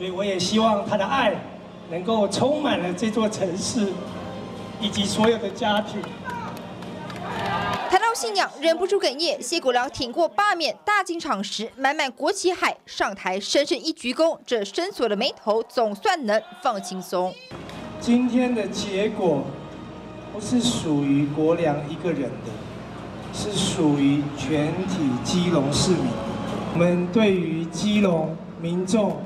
所以我也希望他的爱能够充满了这座城市以及所有的家庭。谈到信仰，忍不住哽咽。谢国良挺过罢免大进场时，满满国旗海上台，深深一鞠躬，这深锁的眉头总算能放轻松。今天的结果不是属于国良一个人的，是属于全体基隆市民。我们对于基隆民众，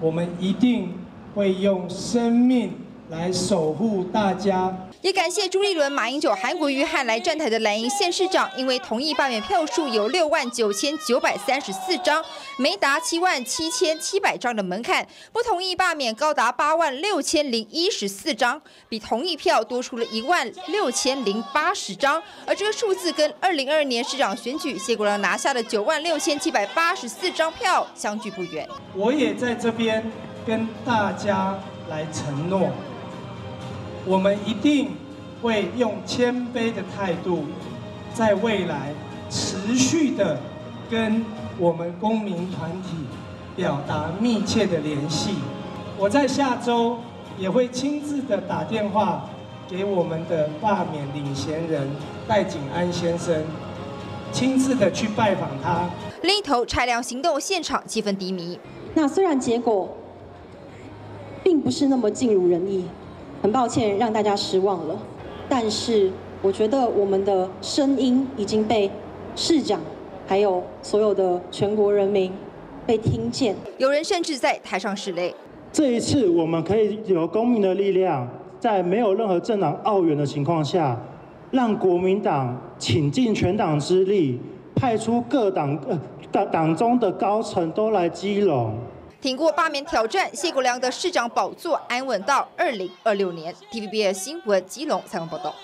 我们一定会用生命来守护大家。也感谢朱立伦、马英九、韩国瑜和来站台的蓝营县市长，因为同意罢免票数有六万九千九百三十四张，没达七万七千七百张的门槛，不同意罢免高达八万六千零一十四张，比同意票多出了一万六千零八十张。而这个数字跟二零二二年市长选举谢国良拿下的九万六千七百八十四张票相距不远。我也在这边跟大家来承诺。我们一定会用谦卑的态度，在未来持续的跟我们公民团体表达密切的联系。我在下周也会亲自的打电话给我们的罢免领衔人戴景安先生，亲自的去拜访他。另一头拆梁行动现场气氛低迷。那虽然结果并不是那么尽如人意。很抱歉让大家失望了，但是我觉得我们的声音已经被市长还有所有的全国人民被听见。有人甚至在台上拭泪。这一次，我们可以有公民的力量，在没有任何政党澳援的情况下，让国民党倾尽全党之力，派出各党呃党党中的高层都来基隆。挺过罢免挑战，谢国良的市长宝座安稳到二零二六年。TVBS 新闻基隆采访报道。